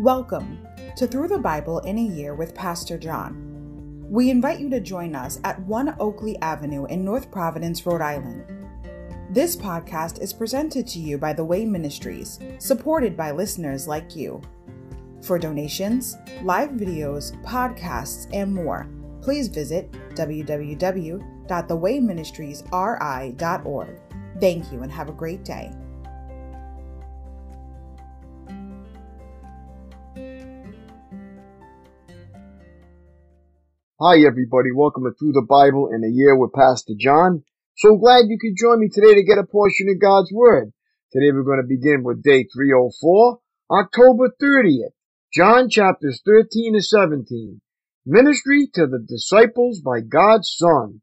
Welcome to Through the Bible in a Year with Pastor John. We invite you to join us at 1 Oakleigh Avenue in North Providence, Rhode Island. This podcast is presented to you by The Way Ministries, supported by listeners like you. For donations, live videos, podcasts, and more, please visit www.thewayministriesri.org. Thank you and have a great day. Hi, everybody. Welcome to Through the Bible in a Year with Pastor John. So glad you could join me today to get a portion of God's Word. Today we're going to begin with day 304, October 30th, John chapters 13 to 17. Ministry to the disciples by God's Son.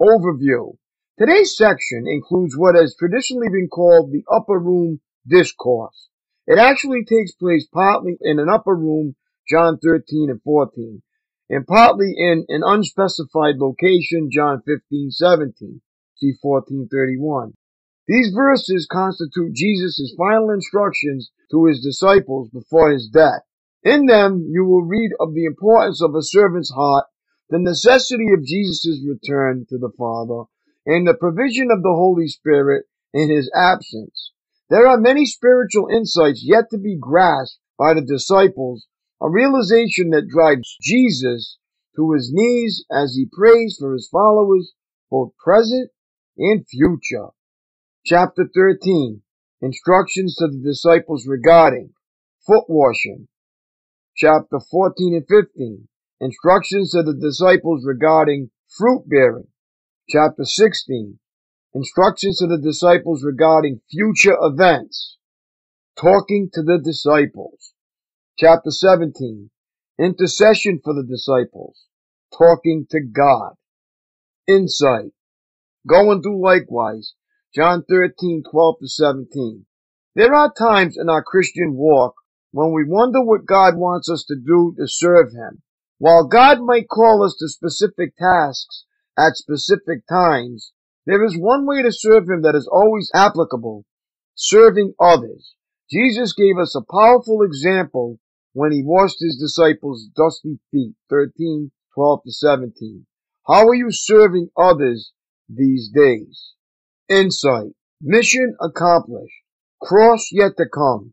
Overview. Today's section includes what has traditionally been called the upper room discourse. It actually takes place partly in an upper room, John 13 and 14 and partly in an unspecified location, John 15, 17, see 1431. These verses constitute Jesus' final instructions to his disciples before his death. In them, you will read of the importance of a servant's heart, the necessity of Jesus' return to the Father, and the provision of the Holy Spirit in his absence. There are many spiritual insights yet to be grasped by the disciples a realization that drives Jesus to his knees as he prays for his followers, both present and future. Chapter 13 Instructions to the disciples regarding foot washing. Chapter 14 and 15 Instructions to the disciples regarding fruit bearing. Chapter 16 Instructions to the disciples regarding future events. Talking to the disciples. Chapter 17. Intercession for the disciples. Talking to God. Insight. Go and do likewise. John 13, 12 to 17. There are times in our Christian walk when we wonder what God wants us to do to serve Him. While God might call us to specific tasks at specific times, there is one way to serve Him that is always applicable. Serving others. Jesus gave us a powerful example when he washed his disciples' dusty feet, 13, 12 to 17. How are you serving others these days? Insight. Mission accomplished. Cross yet to come.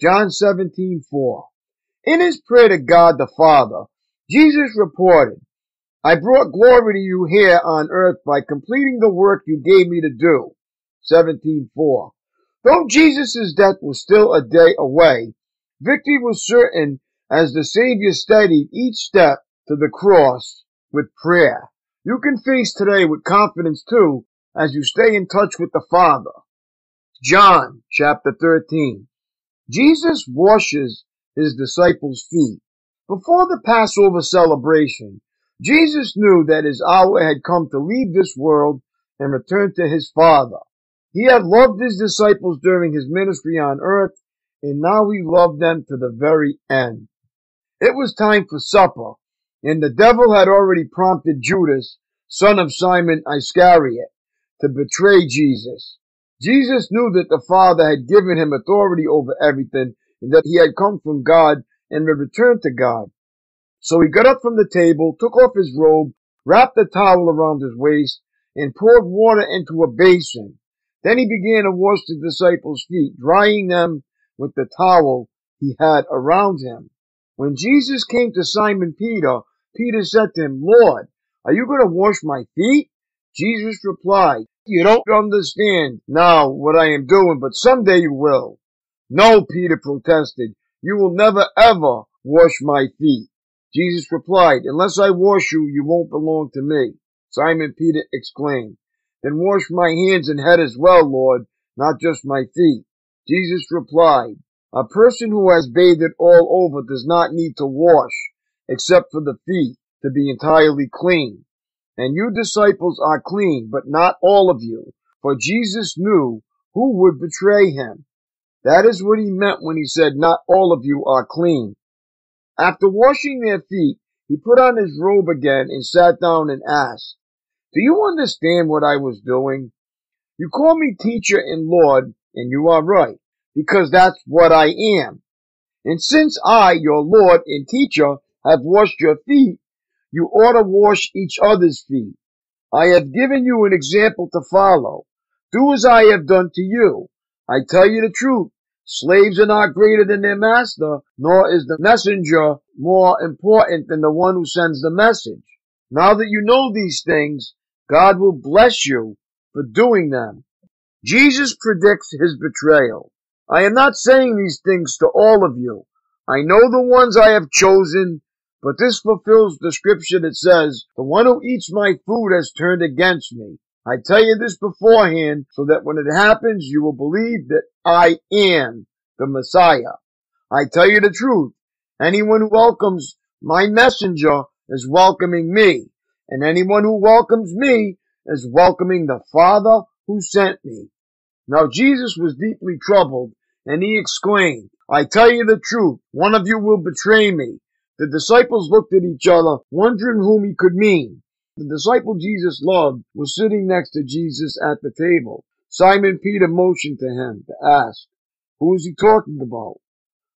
John 17, 4. In his prayer to God the Father, Jesus reported, I brought glory to you here on earth by completing the work you gave me to do. 17:4. Though Jesus' death was still a day away, Victory was certain as the Savior studied each step to the cross with prayer. You can face today with confidence too as you stay in touch with the Father. John chapter 13. Jesus washes his disciples' feet. Before the Passover celebration, Jesus knew that his hour had come to leave this world and return to his Father. He had loved his disciples during his ministry on earth and now he loved them to the very end. It was time for supper, and the devil had already prompted Judas, son of Simon Iscariot, to betray Jesus. Jesus knew that the Father had given him authority over everything, and that he had come from God and would return to God. So he got up from the table, took off his robe, wrapped a towel around his waist, and poured water into a basin. Then he began to wash the disciples' feet, drying them with the towel he had around him. When Jesus came to Simon Peter, Peter said to him, Lord, are you going to wash my feet? Jesus replied, You don't understand now what I am doing, but someday you will. No, Peter protested, you will never ever wash my feet. Jesus replied, Unless I wash you, you won't belong to me. Simon Peter exclaimed, Then wash my hands and head as well, Lord, not just my feet. Jesus replied, A person who has bathed all over does not need to wash, except for the feet, to be entirely clean. And you disciples are clean, but not all of you, for Jesus knew who would betray him. That is what he meant when he said, Not all of you are clean. After washing their feet, he put on his robe again and sat down and asked, Do you understand what I was doing? You call me teacher and Lord, and you are right, because that's what I am. And since I, your Lord and teacher, have washed your feet, you ought to wash each other's feet. I have given you an example to follow. Do as I have done to you. I tell you the truth. Slaves are not greater than their master, nor is the messenger more important than the one who sends the message. Now that you know these things, God will bless you for doing them. Jesus predicts his betrayal. I am not saying these things to all of you. I know the ones I have chosen, but this fulfills the scripture that says, the one who eats my food has turned against me. I tell you this beforehand so that when it happens, you will believe that I am the Messiah. I tell you the truth. Anyone who welcomes my messenger is welcoming me, and anyone who welcomes me is welcoming the Father who sent me. Now Jesus was deeply troubled, and he exclaimed, I tell you the truth, one of you will betray me. The disciples looked at each other, wondering whom he could mean. The disciple Jesus loved was sitting next to Jesus at the table. Simon Peter motioned to him to ask, Who is he talking about?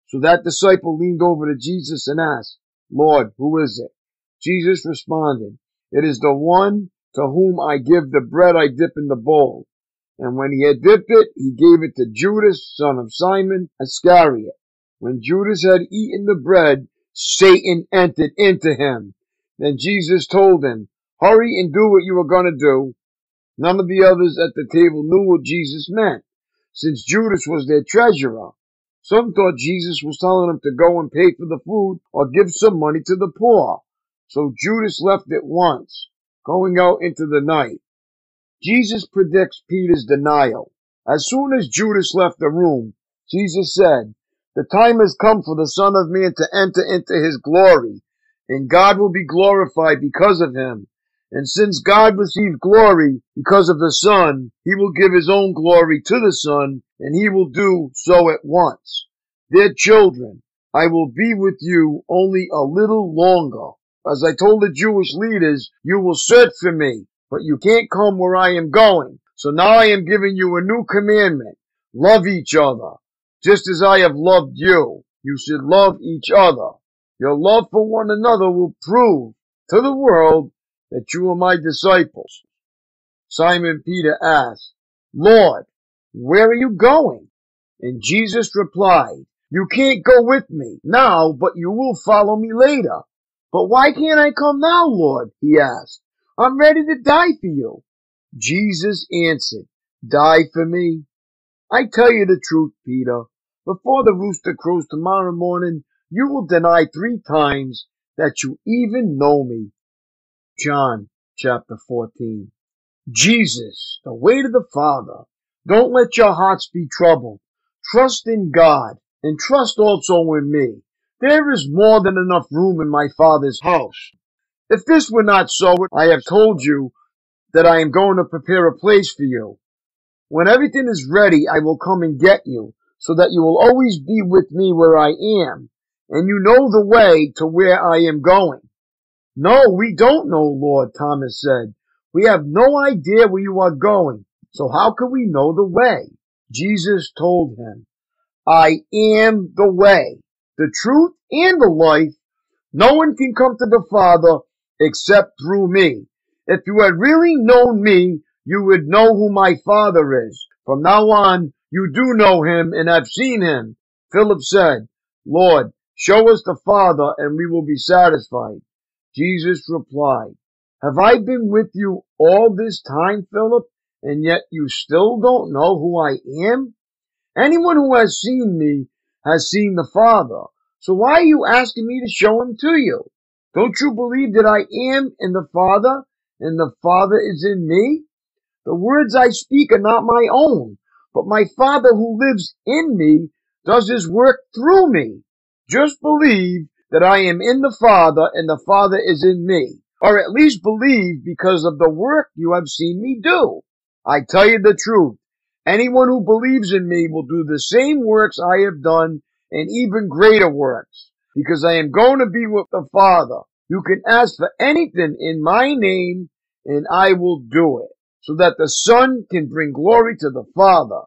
So that disciple leaned over to Jesus and asked, Lord, who is it? Jesus responded, It is the one to whom I give the bread I dip in the bowl. And when he had dipped it, he gave it to Judas, son of Simon Iscariot. When Judas had eaten the bread, Satan entered into him. Then Jesus told him, Hurry and do what you are going to do. None of the others at the table knew what Jesus meant, since Judas was their treasurer. Some thought Jesus was telling them to go and pay for the food or give some money to the poor. So Judas left at once, going out into the night. Jesus predicts Peter's denial. As soon as Judas left the room, Jesus said, The time has come for the Son of Man to enter into his glory, and God will be glorified because of him. And since God received glory because of the Son, he will give his own glory to the Son, and he will do so at once. Dear children, I will be with you only a little longer. As I told the Jewish leaders, you will search for me, but you can't come where I am going. So now I am giving you a new commandment. Love each other. Just as I have loved you, you should love each other. Your love for one another will prove to the world that you are my disciples. Simon Peter asked, Lord, where are you going? And Jesus replied, You can't go with me now, but you will follow me later. But why can't I come now, Lord? He asked. I'm ready to die for you. Jesus answered, Die for me? I tell you the truth, Peter. Before the rooster crows tomorrow morning, you will deny three times that you even know me. John chapter 14. Jesus, the way to the Father. Don't let your hearts be troubled. Trust in God and trust also in me. There is more than enough room in my Father's house. If this were not so, I have told you that I am going to prepare a place for you. When everything is ready, I will come and get you, so that you will always be with me where I am, and you know the way to where I am going. No, we don't know, Lord, Thomas said. We have no idea where you are going, so how can we know the way? Jesus told him, I am the way, the truth, and the life. No one can come to the Father except through me. If you had really known me, you would know who my Father is. From now on, you do know him and have seen him. Philip said, Lord, show us the Father and we will be satisfied. Jesus replied, Have I been with you all this time, Philip, and yet you still don't know who I am? Anyone who has seen me has seen the Father. So why are you asking me to show him to you? Don't you believe that I am in the Father, and the Father is in me? The words I speak are not my own, but my Father who lives in me does his work through me. Just believe that I am in the Father and the Father is in me, or at least believe because of the work you have seen me do. I tell you the truth. Anyone who believes in me will do the same works I have done and even greater works, because I am going to be with the Father. You can ask for anything in my name and I will do it, so that the Son can bring glory to the Father.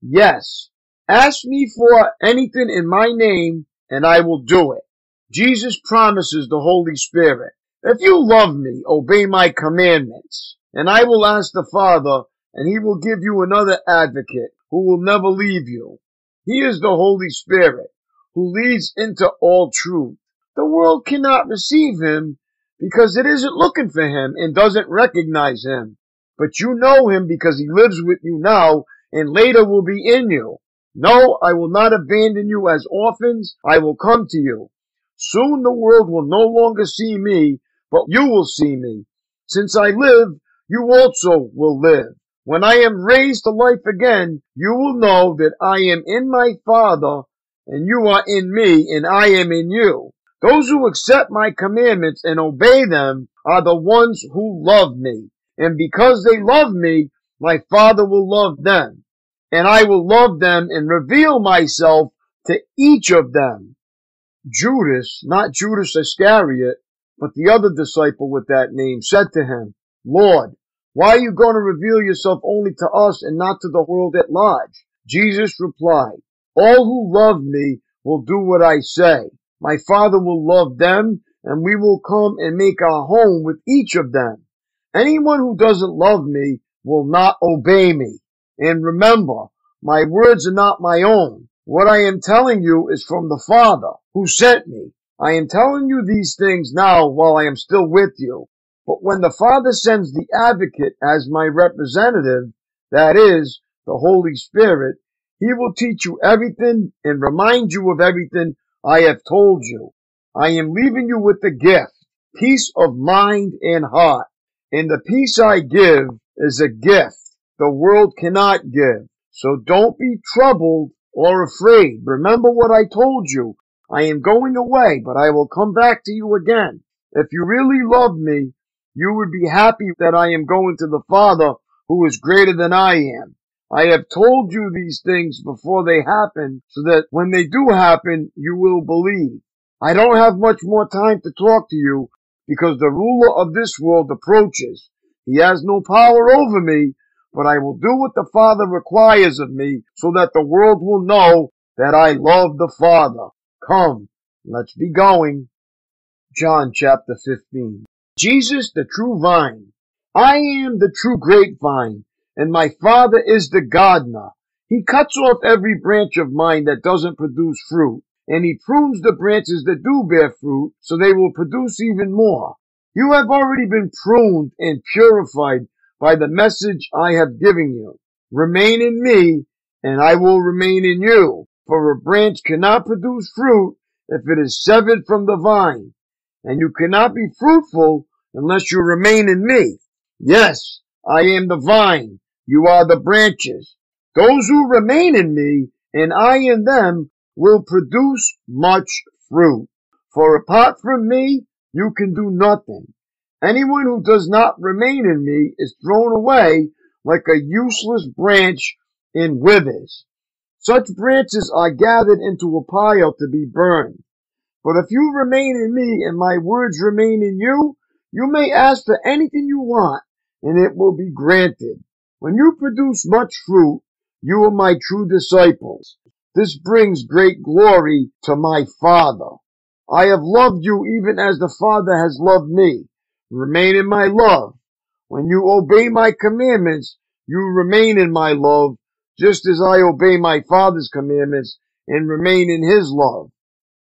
Yes, ask me for anything in my name and I will do it. Jesus promises the Holy Spirit. If you love me, obey my commandments, and I will ask the Father, and he will give you another advocate who will never leave you. He is the Holy Spirit who leads into all truth. The world cannot receive him because it isn't looking for him and doesn't recognize him. But you know him because he lives with you now and later will be in you. No, I will not abandon you as orphans. I will come to you. Soon the world will no longer see me, but you will see me. Since I live, you also will live. When I am raised to life again, you will know that I am in my Father, and you are in me, and I am in you. Those who accept my commandments and obey them are the ones who love me. And because they love me, my Father will love them. And I will love them and reveal myself to each of them. Judas, not Judas Iscariot, but the other disciple with that name, said to him, Lord, why are you going to reveal yourself only to us and not to the world at large? Jesus replied, All who love me will do what I say. My Father will love them, and we will come and make our home with each of them. Anyone who doesn't love me will not obey me. And remember, my words are not my own. What I am telling you is from the Father who sent me. I am telling you these things now while I am still with you. But when the Father sends the advocate as my representative, that is, the Holy Spirit, he will teach you everything and remind you of everything I have told you. I am leaving you with the gift, peace of mind and heart. And the peace I give is a gift the world cannot give. So don't be troubled or afraid. Remember what I told you. I am going away, but I will come back to you again. If you really love me, you would be happy that I am going to the Father who is greater than I am. I have told you these things before they happen so that when they do happen, you will believe. I don't have much more time to talk to you because the ruler of this world approaches. He has no power over me, but I will do what the Father requires of me so that the world will know that I love the Father. Come, let's be going. John chapter 15. Jesus, the true vine. I am the true grapevine, and my Father is the gardener. He cuts off every branch of mine that doesn't produce fruit, and he prunes the branches that do bear fruit, so they will produce even more. You have already been pruned and purified by the message I have given you. Remain in me, and I will remain in you. For a branch cannot produce fruit if it is severed from the vine and you cannot be fruitful unless you remain in me. Yes, I am the vine, you are the branches. Those who remain in me and I in them will produce much fruit. For apart from me, you can do nothing. Anyone who does not remain in me is thrown away like a useless branch and withers. Such branches are gathered into a pile to be burned. But if you remain in me and my words remain in you, you may ask for anything you want and it will be granted. When you produce much fruit, you are my true disciples. This brings great glory to my Father. I have loved you even as the Father has loved me. Remain in my love. When you obey my commandments, you remain in my love, just as I obey my Father's commandments and remain in his love.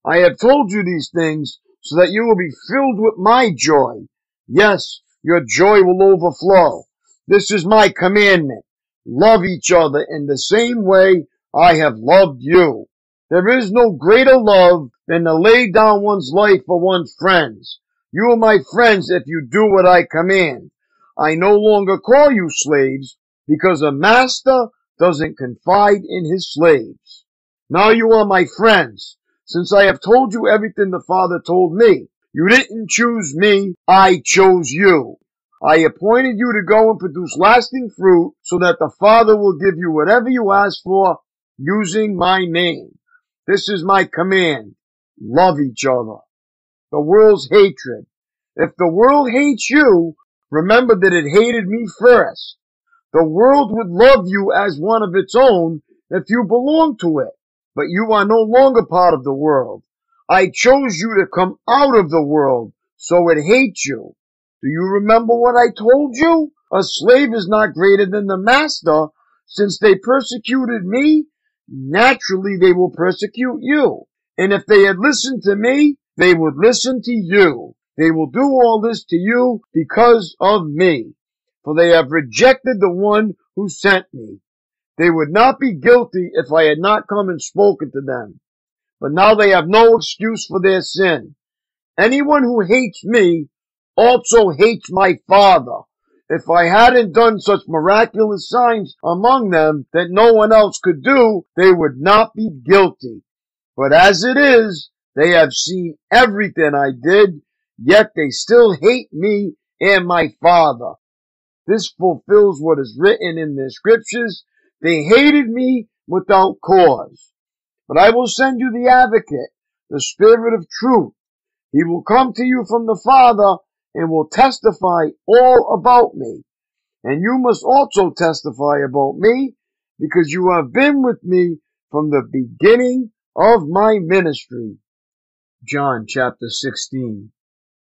I have told you these things so that you will be filled with my joy. Yes, your joy will overflow. This is my commandment. Love each other in the same way I have loved you. There is no greater love than to lay down one's life for one's friends. You are my friends if you do what I command. I no longer call you slaves because a master doesn't confide in his slaves. Now you are my friends since I have told you everything the Father told me. You didn't choose me, I chose you. I appointed you to go and produce lasting fruit so that the Father will give you whatever you ask for using my name. This is my command. Love each other. The world's hatred. If the world hates you, remember that it hated me first. The world would love you as one of its own if you belong to it but you are no longer part of the world. I chose you to come out of the world, so it hates you. Do you remember what I told you? A slave is not greater than the master. Since they persecuted me, naturally they will persecute you. And if they had listened to me, they would listen to you. They will do all this to you because of me. For they have rejected the one who sent me. They would not be guilty if I had not come and spoken to them. But now they have no excuse for their sin. Anyone who hates me also hates my Father. If I hadn't done such miraculous signs among them that no one else could do, they would not be guilty. But as it is, they have seen everything I did, yet they still hate me and my Father. This fulfills what is written in the scriptures. They hated me without cause. But I will send you the advocate, the Spirit of truth. He will come to you from the Father and will testify all about me. And you must also testify about me because you have been with me from the beginning of my ministry. John chapter 16.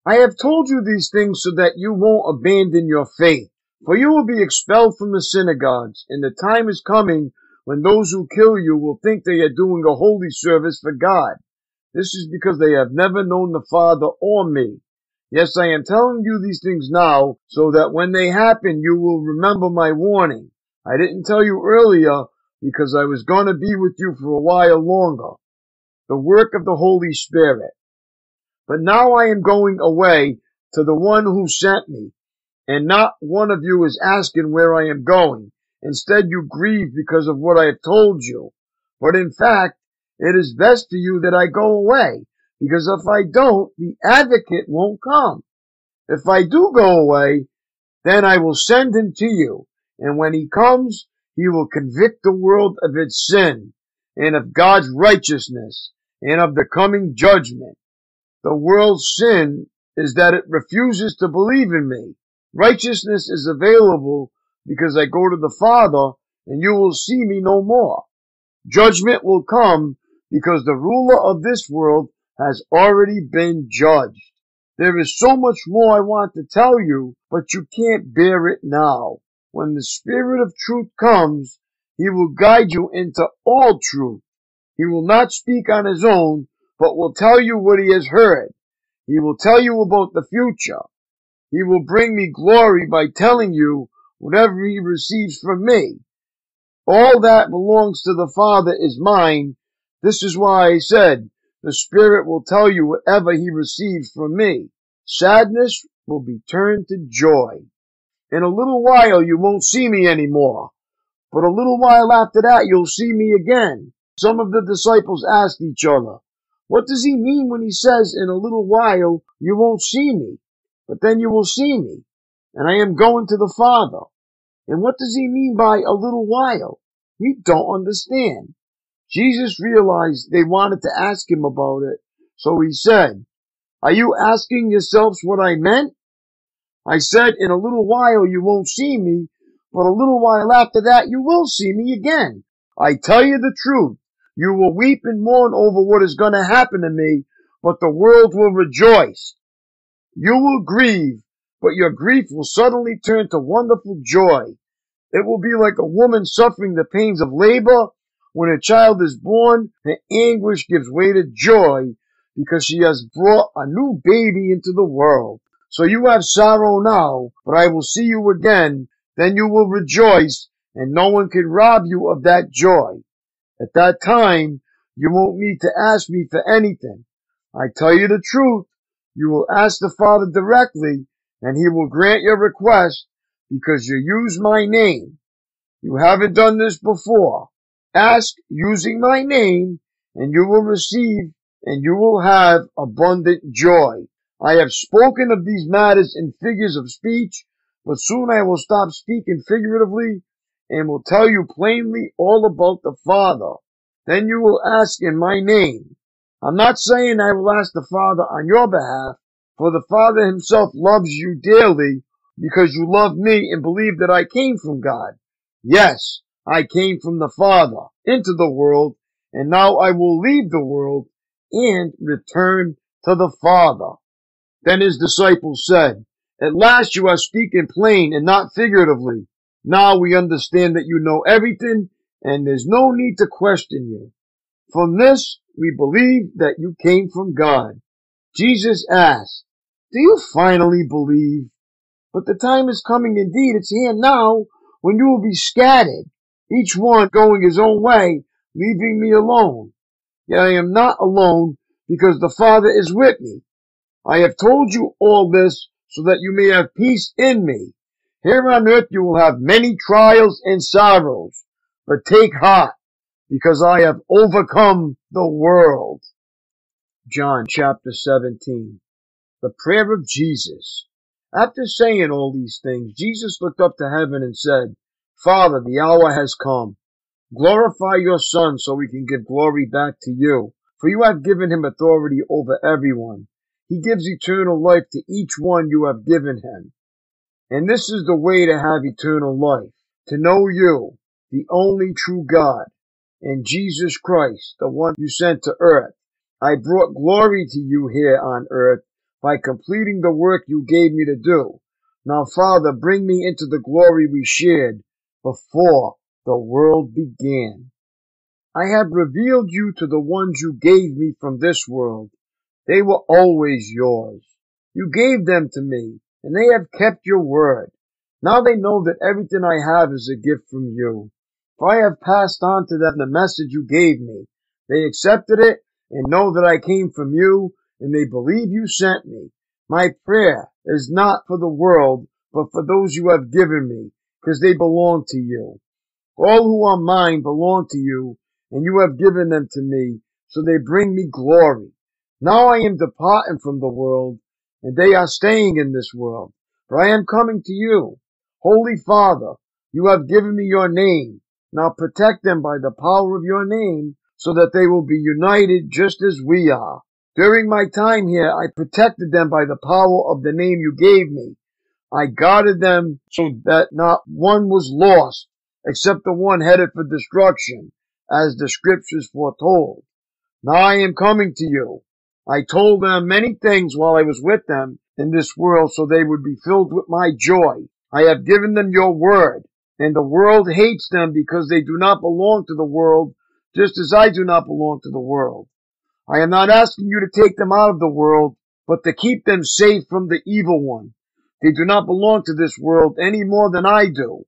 I have told you these things so that you won't abandon your faith. For you will be expelled from the synagogues, and the time is coming when those who kill you will think they are doing a holy service for God. This is because they have never known the Father or me. Yes, I am telling you these things now so that when they happen, you will remember my warning. I didn't tell you earlier because I was going to be with you for a while longer. The work of the Holy Spirit. But now I am going away to the one who sent me, and not one of you is asking where I am going. Instead, you grieve because of what I have told you. But in fact, it is best for you that I go away because if I don't, the advocate won't come. If I do go away, then I will send him to you. And when he comes, he will convict the world of its sin and of God's righteousness and of the coming judgment. The world's sin is that it refuses to believe in me. Righteousness is available because I go to the Father and you will see me no more. Judgment will come because the ruler of this world has already been judged. There is so much more I want to tell you, but you can't bear it now. When the Spirit of truth comes, he will guide you into all truth. He will not speak on his own, but will tell you what he has heard. He will tell you about the future. He will bring me glory by telling you whatever he receives from me. All that belongs to the Father is mine. This is why I said, the Spirit will tell you whatever he receives from me. Sadness will be turned to joy. In a little while you won't see me anymore, but a little while after that you'll see me again. Some of the disciples asked each other, what does he mean when he says, in a little while you won't see me, but then you will see me, and I am going to the Father? And what does he mean by a little while? We don't understand. Jesus realized they wanted to ask him about it, so he said, Are you asking yourselves what I meant? I said, In a little while you won't see me, but a little while after that you will see me again. I tell you the truth. You will weep and mourn over what is going to happen to me, but the world will rejoice. You will grieve, but your grief will suddenly turn to wonderful joy. It will be like a woman suffering the pains of labor when a child is born, her anguish gives way to joy because she has brought a new baby into the world. So you have sorrow now, but I will see you again. Then you will rejoice, and no one can rob you of that joy. At that time, you won't need to ask me for anything. I tell you the truth. You will ask the Father directly, and he will grant your request because you use my name. You haven't done this before. Ask using my name, and you will receive, and you will have abundant joy. I have spoken of these matters in figures of speech, but soon I will stop speaking figuratively and will tell you plainly all about the Father. Then you will ask in my name. I'm not saying I will ask the Father on your behalf, for the Father himself loves you dearly because you love me and believe that I came from God. Yes, I came from the Father into the world, and now I will leave the world and return to the Father. Then his disciples said, At last you are speaking plain and not figuratively. Now we understand that you know everything and there's no need to question you. From this, we believe that you came from God. Jesus asked, Do you finally believe? But the time is coming indeed, it's here now, when you will be scattered, each one going his own way, leaving me alone. Yet I am not alone, because the Father is with me. I have told you all this so that you may have peace in me. Here on earth you will have many trials and sorrows, but take heart, because I have overcome the world. John chapter 17. The prayer of Jesus. After saying all these things, Jesus looked up to heaven and said, Father, the hour has come. Glorify your Son so we can give glory back to you. For you have given him authority over everyone. He gives eternal life to each one you have given him. And this is the way to have eternal life, to know you, the only true God, and Jesus Christ, the one you sent to earth. I brought glory to you here on earth by completing the work you gave me to do. Now, Father, bring me into the glory we shared before the world began. I have revealed you to the ones you gave me from this world. They were always yours. You gave them to me, and they have kept your word. Now they know that everything I have is a gift from you. For I have passed on to them the message you gave me. They accepted it and know that I came from you, and they believe you sent me. My prayer is not for the world, but for those you have given me, because they belong to you. All who are mine belong to you, and you have given them to me, so they bring me glory. Now I am departing from the world, and they are staying in this world. For I am coming to you. Holy Father, you have given me your name. Now protect them by the power of your name so that they will be united just as we are. During my time here, I protected them by the power of the name you gave me. I guarded them so that not one was lost except the one headed for destruction, as the scriptures foretold. Now I am coming to you. I told them many things while I was with them in this world so they would be filled with my joy. I have given them your word, and the world hates them because they do not belong to the world, just as I do not belong to the world. I am not asking you to take them out of the world, but to keep them safe from the evil one. They do not belong to this world any more than I do.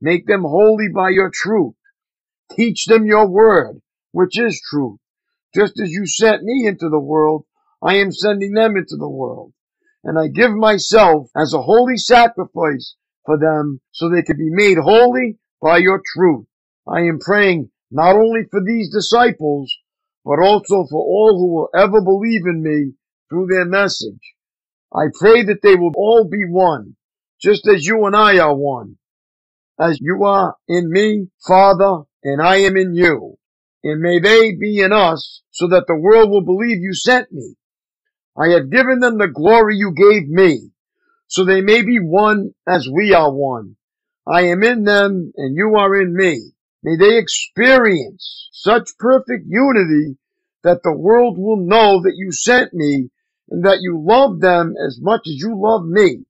Make them holy by your truth. Teach them your word, which is truth. Just as you sent me into the world, I am sending them into the world. And I give myself as a holy sacrifice for them so they can be made holy by your truth. I am praying not only for these disciples, but also for all who will ever believe in me through their message. I pray that they will all be one, just as you and I are one. As you are in me, Father, and I am in you and may they be in us, so that the world will believe you sent me. I have given them the glory you gave me, so they may be one as we are one. I am in them, and you are in me. May they experience such perfect unity that the world will know that you sent me and that you love them as much as you love me.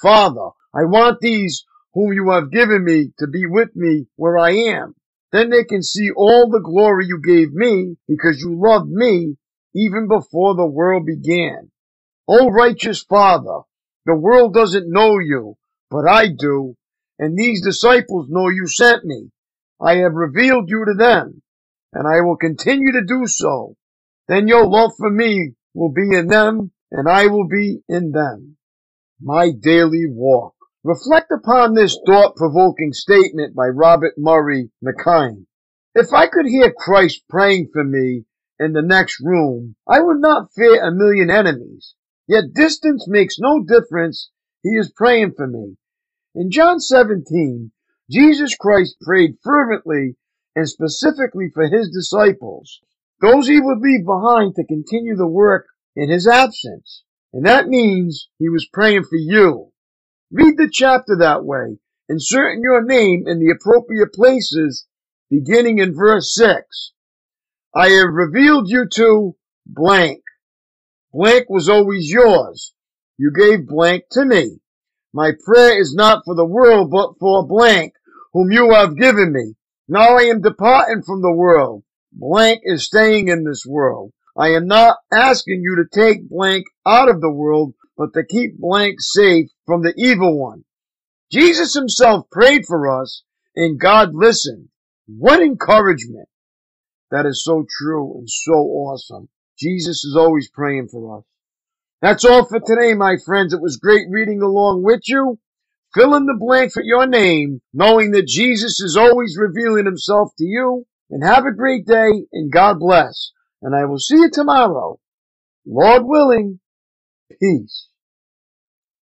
Father, I want these whom you have given me to be with me where I am then they can see all the glory you gave me because you loved me even before the world began. O righteous Father, the world doesn't know you, but I do, and these disciples know you sent me. I have revealed you to them, and I will continue to do so. Then your love for me will be in them, and I will be in them. My daily walk. Reflect upon this thought-provoking statement by Robert Murray McKine. If I could hear Christ praying for me in the next room, I would not fear a million enemies. Yet distance makes no difference. He is praying for me. In John 17, Jesus Christ prayed fervently and specifically for his disciples, those he would leave behind to continue the work in his absence. And that means he was praying for you. Read the chapter that way, inserting your name in the appropriate places, beginning in verse 6. I have revealed you to blank. Blank was always yours. You gave blank to me. My prayer is not for the world, but for blank, whom you have given me. Now I am departing from the world. Blank is staying in this world. I am not asking you to take blank out of the world, but to keep blank safe from the evil one. Jesus himself prayed for us and God listened. What encouragement. That is so true and so awesome. Jesus is always praying for us. That's all for today, my friends. It was great reading along with you. Fill in the blank for your name, knowing that Jesus is always revealing himself to you. And have a great day and God bless. And I will see you tomorrow. Lord willing, peace.